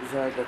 Güzel de.